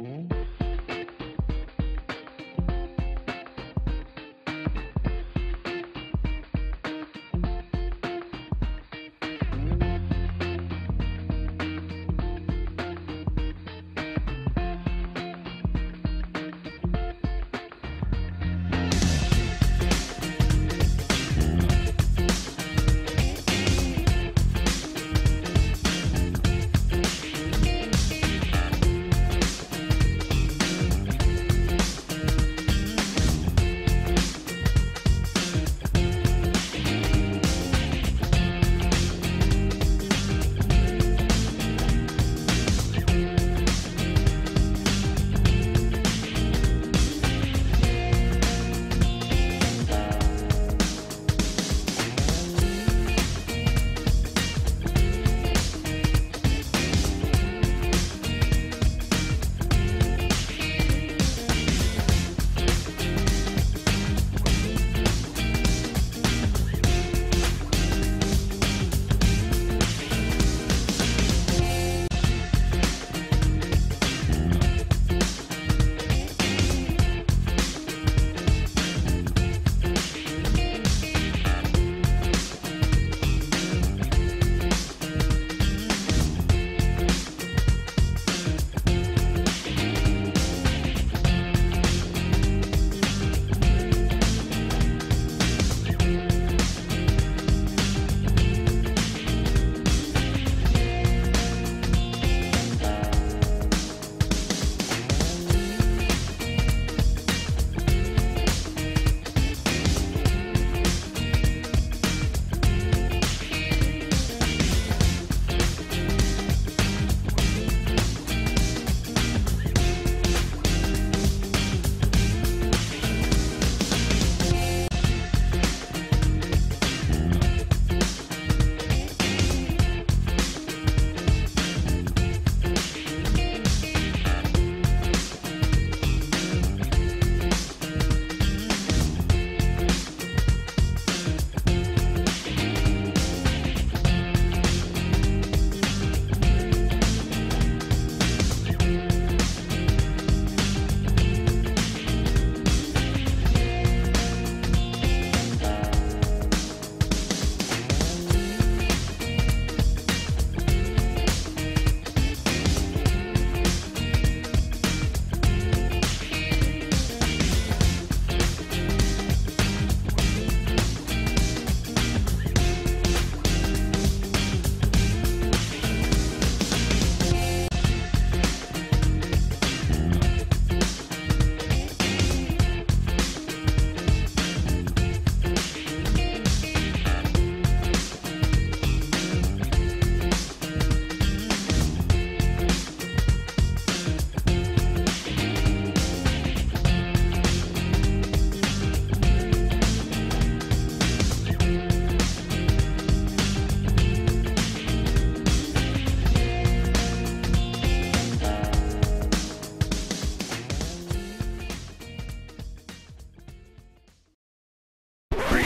Mm-hmm.